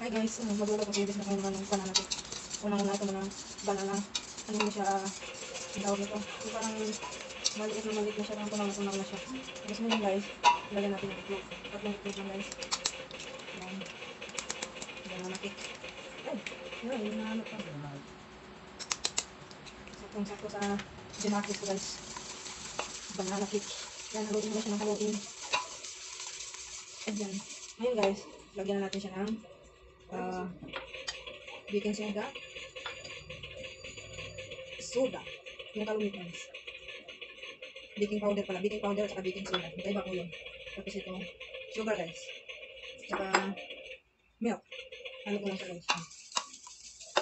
Hi guys, uh, magulat ako ibig na kayo naman ng banana cake. Unang-una ito mga banana. Ano mo siya, uh, tawag nito. Yung parang maliit na maliit na siya, parang tunaw-tunaw na siya. Tapos ngayon guys, lagyan natin yung itlog. Tatlong itlog lang guys. Yan. Banana cake. Ay, yun, yung nahanap ko. Sakong-sakto sa ginakis ko guys. Banana cake. Yan, haluin mo siya ng haluin. Ayan. Ngayon guys, lagyan na natin siya ng uh, baking soda. Soda. Yung kalumit guys. Baking powder pala. Baking powder at baking soda. Magkaiba po yun. Tapos ito, sugar guys. Saka milk. Ano ko lang siya guys.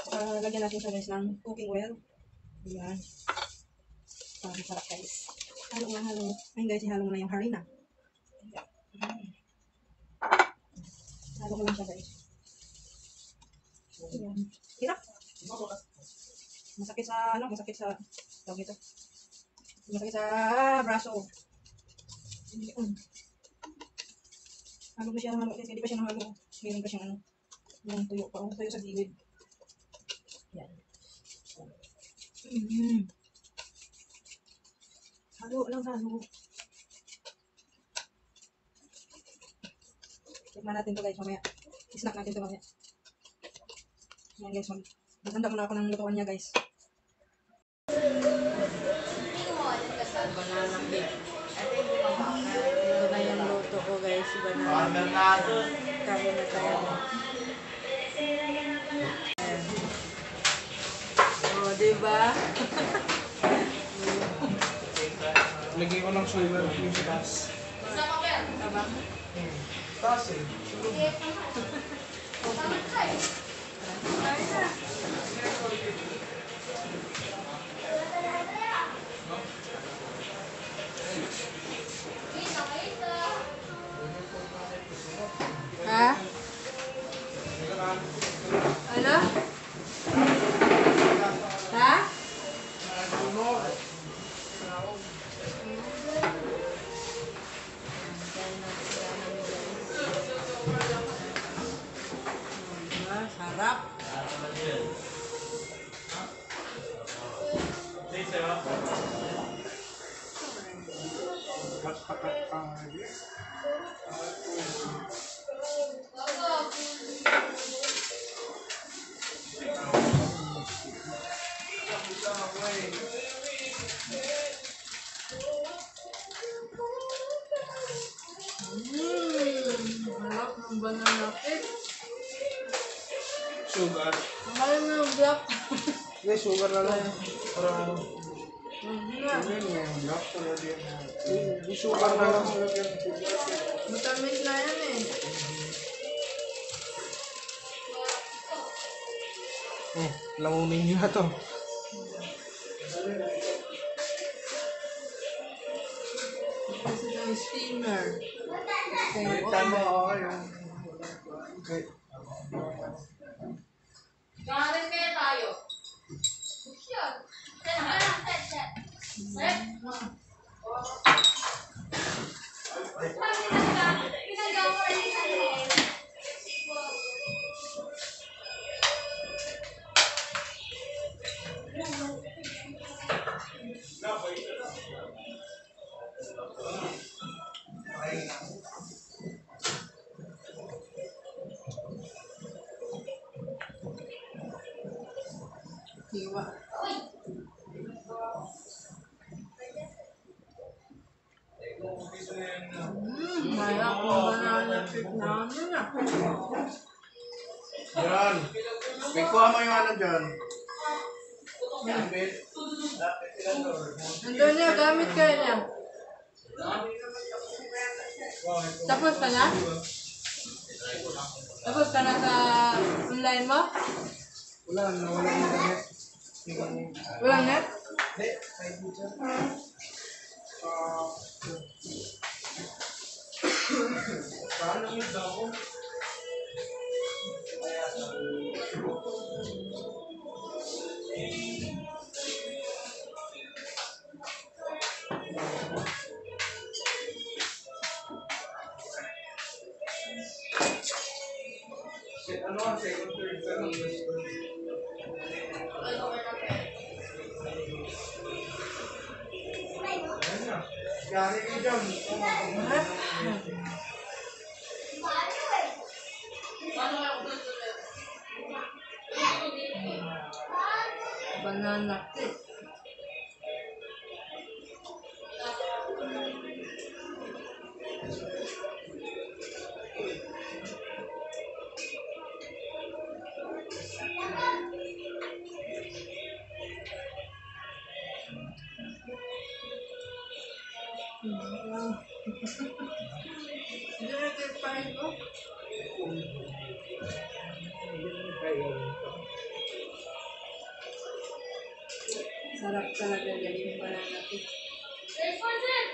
Saka lagyan natin siya guys ng cooking oil. Ayan. Parang sarap guys. Halo nga halo. Ayun guys, ihalo mo na yung harina. Halo ko lang siya guys. Ayan. Hirap. Masakit sa ano, masakit sa tawag ito. Masakit sa braso. Halo ko siya kasi hindi pa siya nahalo. Meron pa siyang ano, yung tuyo pa. Oh, tuyo sa gilid. Yan. Mm. Halo lang halo. Tikman natin to guys mamaya. Snack natin to mamaya. Yan guys, mag maghanda muna ako ng lutuan niya guys. Banana cake. Ito na yung luto ko guys, banana cake. Kain na tayo. O, diba? Lagay ko ng sugar yung sa taas. Aba? Taas eh. Kain na. Ha? Ano? Sugar na lang. Para ano. Hindi sugar na lang. Ng. Matamis na yan eh. Hmm, lamunin nyo na to. Kasi yung steamer. Okay, tama ako yung... Okay. Kaya tayo. Yan. Hiwa. Kuha mo yung ano dyan. Doon? Nandun niya, gamit kayo niya. Tapos ka na? Tapos ka na sa online mo? Wala, nawala yung damit. Yung... Walang net? Hindi, may dito. Ah, Paano yung damo? Yari ka dyan. Paano Sarap talaga guys yung banana cake. There's one there.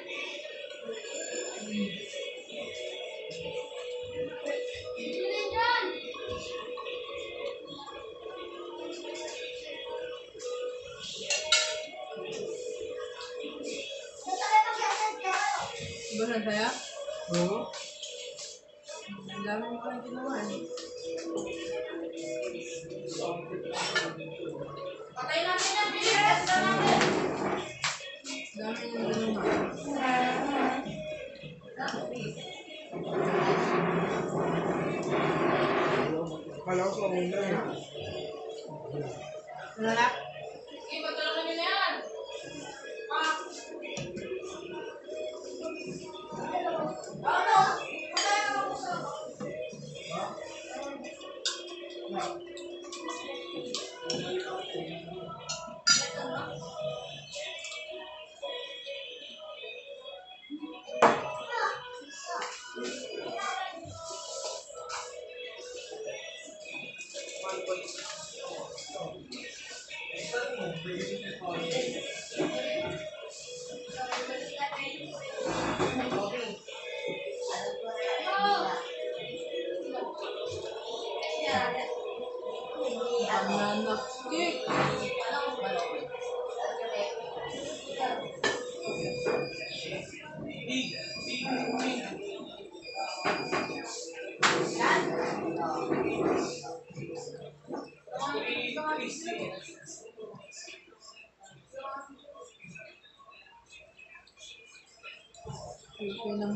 Yun dyan. Ba na saya? Oo. Ang dami mo pang ginawa eh. Patay natin yan, bilis! Dami mo ginawa. Kala ko muna. Wala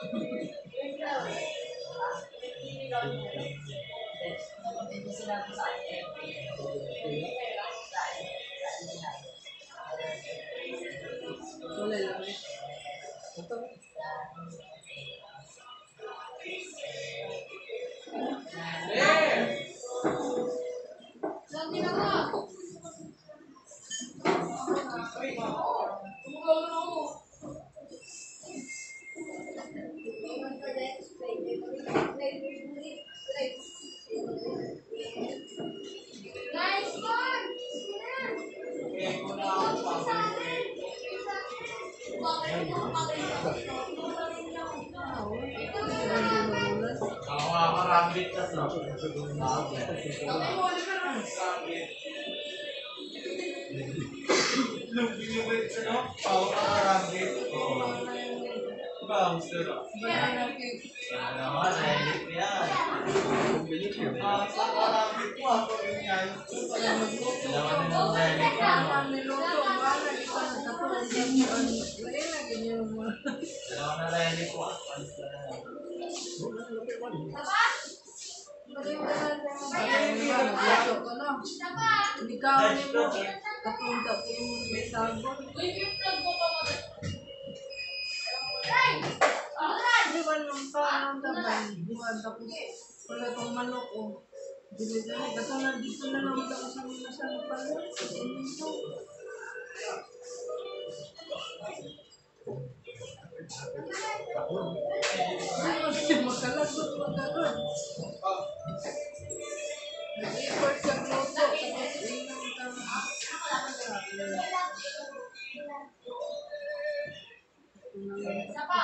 Wala Ka no? Tatay mo, Oliver. Nung binibig sa no? Ka rambit. Oo. Bouncer. Sana naman, nahilig yan. Ah, sa rambit ko ako rin yan. Dalawa na ng nahilig ko. Wala ang niluto. Wala di pa nagkatulog yan yun. Wala lagi niyo mo. Dalawa na nahilig ko. Alis ka na. Nagluto ko ka ni mo. Ko yung may sabon. Uy, yung plug mo pa mo. Manok ko. Dili na ni kaso nandito na lang sa. Ito. Hindi Sapa?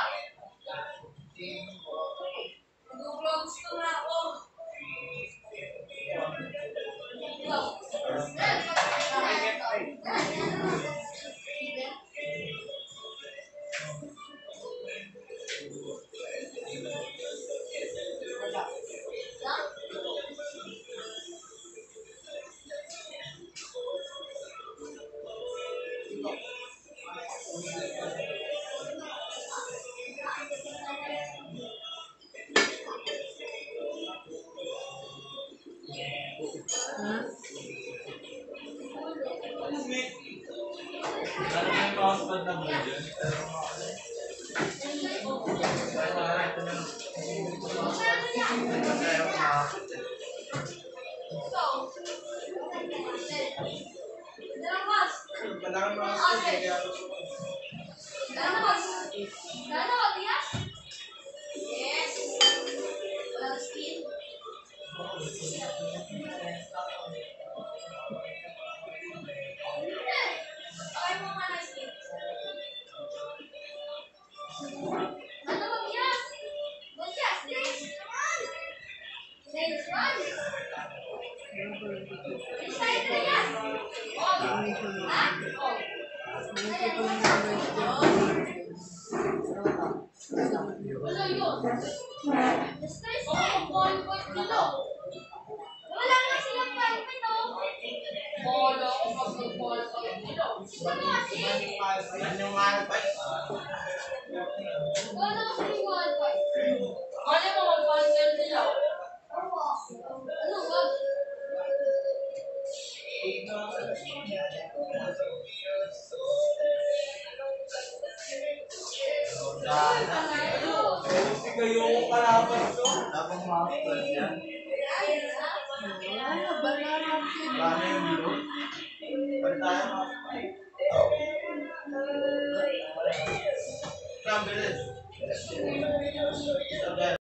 Wala na silang palpit, oh. Bolo, kapag nag-bolo ko yung dilo. Ano kasi? Yan yung wifi. Wala na silang wifi. Ano mo, mag-bundle nila? Ano, wag? Kasi kayo ko kalaban to. Tapos mousepad yan. Wala, bala natin. Paano yung blue? Pag tayo mousepad. Sabi